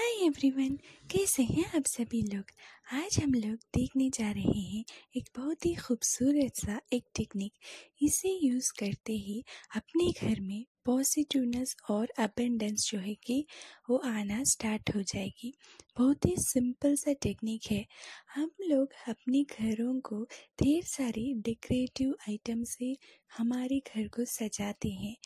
Hi everyone कैसे हैं आप सभी लोग? आज हम लोग देखने जा रहे हैं एक बहुत ही खूबसूरत सा एक टेक्निक इसे यूज़ करते ही अपने घर में पॉजिटिवनेस और अपेंडेंस जो है कि वो आना स्टार्ट हो जाएगी। बहुत ही सिंपल सा टेक्निक है। हम लोग अपने घरों को ढेर सारी डेकोरेटिव आइटम से हमारे घर को सजाते हैं।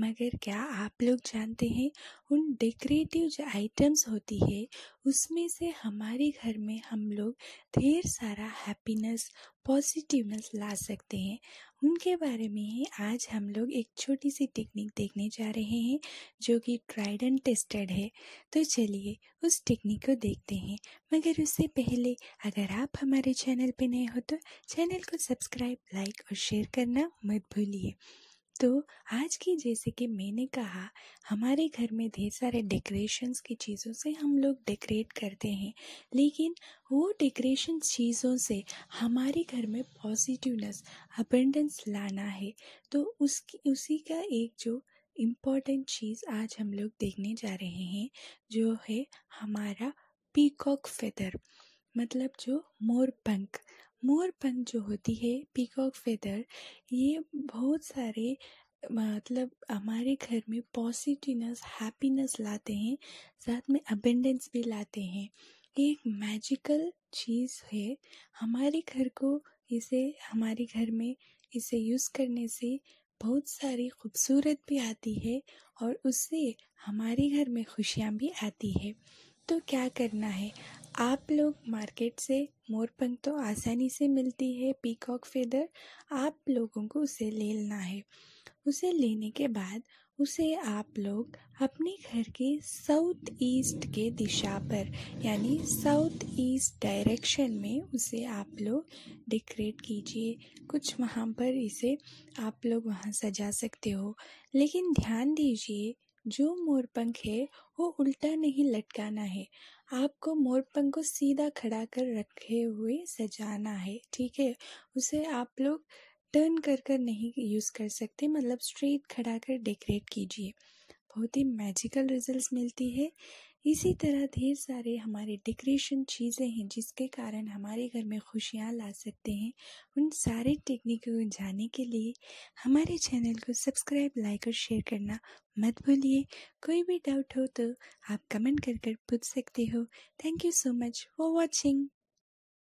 मगर क्या आप लोग जानते हैं, उन डेकोरेटिव जो आइटम्स होती है, उसमें से हमारे घर में हम लोग ढेर सारा हैप्पीनेस पॉजिटिवनेस ला सकते हैं। उनके बारे में ही आज हम लोग एक छोटी सी टेक्निक देखने जा रहे हैं, जो कि ट्राइड एंड टेस्टेड है। तो चलिए उस टेक्निक को देखते हैं। मगर उससे पहले अगर आप हमारे चैनल पर नए हो तो चैनल को सब्सक्राइब लाइक और शेयर करना मत भूलिए। तो आज की जैसे कि मैंने कहा, हमारे घर में ढेर सारे डेकोरेशंस की चीज़ों से हम लोग डेकोरेट करते हैं, लेकिन वो डेकोरेशन चीज़ों से हमारे घर में पॉजिटिवनेस अबेंडेंस लाना है। तो उसकी, उसी का एक जो इंपॉर्टेंट चीज़ आज हम लोग देखने जा रहे हैं, जो है हमारा पीकॉक फेदर मतलब जो मोर पंख। मोर जो होती है पीकॉक फेदर ये बहुत सारे मतलब हमारे घर में पॉजिटिवनेस हैप्पीनेस लाते हैं, साथ में अबेंडेंस भी लाते हैं। ये एक मैजिकल चीज़ है, हमारे घर को इसे, हमारे घर में इसे यूज़ करने से बहुत सारी खूबसूरत भी आती है और उससे हमारे घर में खुशियाँ भी आती है। तो क्या करना है? आप लोग मार्केट से मोरपंख तो आसानी से मिलती है, पीकॉक फेदर। आप लोगों को उसे ले लेना है। उसे लेने के बाद उसे आप लोग अपने घर के साउथ ईस्ट के दिशा पर, यानी साउथ ईस्ट डायरेक्शन में उसे आप लोग डेकोरेट कीजिए। कुछ वहाँ पर इसे आप लोग वहाँ सजा सकते हो। लेकिन ध्यान दीजिए जो मोरपंख है, वो उल्टा नहीं लटकाना है। आपको मोरपंख को सीधा खड़ा कर रखे हुए सजाना है, ठीक है? उसे आप लोग टर्न कर कर नहीं यूज़ कर सकते मतलब स्ट्रेट खड़ा कर डेकोरेट कीजिए। बहुत ही मैजिकल रिजल्ट्स मिलती है। इसी तरह ढेर सारे हमारे डेकोरेशन चीज़ें हैं, जिसके कारण हमारे घर में खुशियाँ ला सकते हैं। उन सारे टेक्निक को जाने के लिए हमारे चैनल को सब्सक्राइब लाइक और शेयर करना मत भूलिए। कोई भी डाउट हो तो आप कमेंट कर कर पूछ सकते हो। Thank you so much for watching